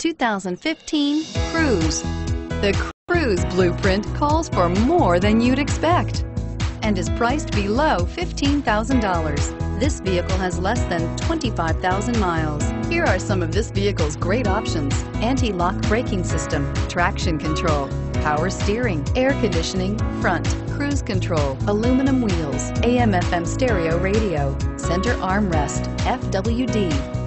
2015 Cruze. The Cruze blueprint calls for more than you'd expect and is priced below $15,000. This vehicle has less than 25,000 miles. Here are some of this vehicle's great options. Anti-lock braking system, traction control, power steering, air conditioning, front, cruise control, aluminum wheels, AM FM stereo radio, center armrest, FWD,